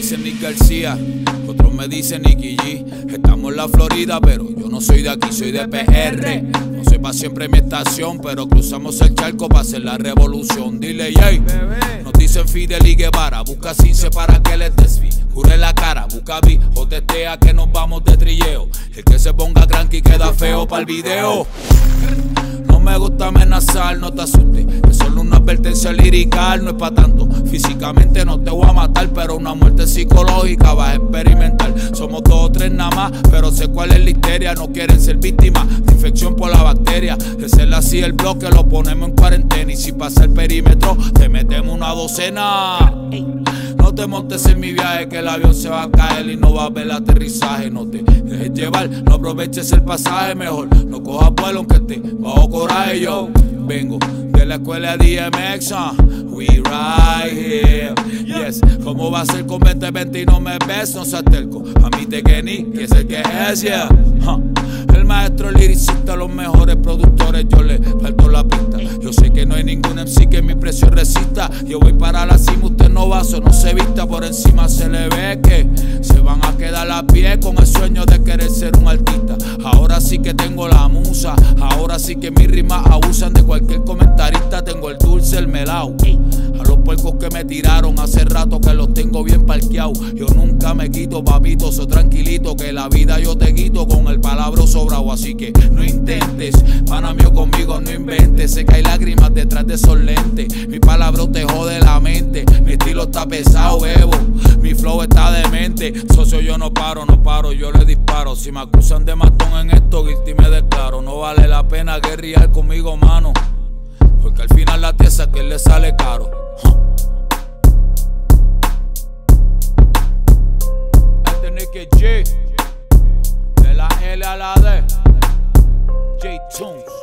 dicen Nick García, otros me dicen Nicky G. Estamos en la Florida, pero yo no soy de aquí, soy de PR. No soy para siempre mi estación, pero cruzamos el charco para hacer la revolución. Dile, yay. Nos dicen Fidel y Guevara, busca cince para que les desvíe. Jure la cara, busca vi o testea que nos vamos de trilleo. El que se ponga cranky queda feo para el video. Me gusta amenazar, no te asustes. Es solo una advertencia lirical, no es para tanto. Físicamente no te voy a matar, pero una muerte psicológica vas a experimentar. Somos dos tres nada más, pero sé cuál es la histeria. No quieren ser víctimas de infección por la bacteria. De ser así el bloque, lo ponemos en cuarentena. Y si pasa el perímetro, te metemos una docena. Montes en mi viaje que el avión se va a caer y no va a ver el aterrizaje. No te dejes llevar, no aproveches el pasaje mejor. No cojas vuelo aunque esté bajo coraje yo. Vengo de la escuela DMX, uh, we right here. Yes, ¿cómo va a ser con 2020 y no me ves? No se acerco a mí te que ni, que el que es, yeah. Hay ningún MC que mi precio resista. Yo voy para la cima, usted no va, no se vista. Por encima se le ve que se van a quedar a pie con el sueño de querer ser un artista. Ahora sí que tengo la musa, ahora sí que mis rimas abusan de cualquier comentarista. Tengo el dulce, el melao. Puercos que me tiraron hace rato que los tengo bien parqueados. Yo nunca me quito, papito, soy tranquilito. Que la vida yo te quito con el palabra sobrado. Así que no intentes, pana mío conmigo, no inventes. Sé que hay lágrimas detrás de esos lentes. Mi palabra te jode la mente. Mi estilo está pesado, bebo. Mi flow está demente. Socio, yo no paro, no paro, yo le disparo. Si me acusan de matón en esto, guilty me declaro. No vale la pena guerrear conmigo, mano. Porque al final la tiesa que le sale caro. Este Nicky G. De la L a la D. J-Tune.